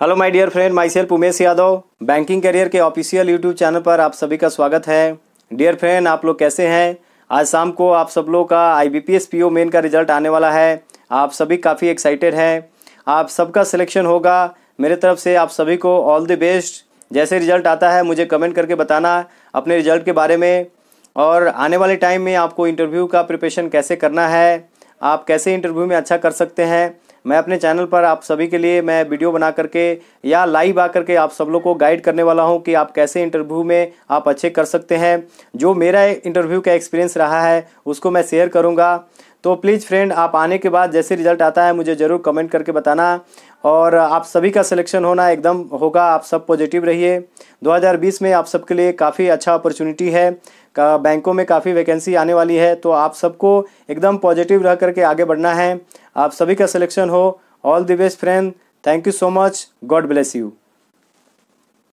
Hello my dear friend myself Umesh Yadav banking career के official YouTube channel पर आप सभी का स्वागत है। डियर फ्रेंड आप लोग कैसे हैं? आज शाम को आप सब लोग का आई बी पी मेन का रिज़ल्ट आने वाला है। आप सभी काफ़ी एक्साइटेड हैं। आप सबका सिलेक्शन होगा। मेरे तरफ़ से आप सभी को ऑल द बेस्ट जैसे रिज़ल्ट आता है, मुझे कमेंट करके बताना अपने रिज़ल्ट के बारे में। और आने वाले टाइम में आपको इंटरव्यू का प्रिपरेशन कैसे करना है? आप कैसे इंटरव्यू में अच्छा कर सकते हैं? मैं अपने चैनल पर आप सभी के लिए मैं वीडियो बना करके या लाइव आकर के आप सब लोग को गाइड करने वाला हूँ कि आप कैसे इंटरव्यू में आप अच्छे कर सकते हैं। जो मेरा इंटरव्यू का एक्सपीरियंस रहा है, उसको मैं शेयर करूँगा। तो प्लीज़ फ्रेंड आप आने के बाद जैसे रिज़ल्ट आता है, मुझे ज़रूर कमेंट करके बताना। और आप सभी का सिलेक्शन होना एकदम होगा, आप सब पॉजिटिव रहिए। 2020 में आप सबके लिए काफ़ी अच्छा अपॉर्चुनिटी है। का, बैंकों में काफ़ी वैकेंसी आने वाली है तो आप सबको एकदम पॉजिटिव रह करके आगे बढ़ना है। आप सभी का सिलेक्शन हो। All the best friend thank you so much God bless you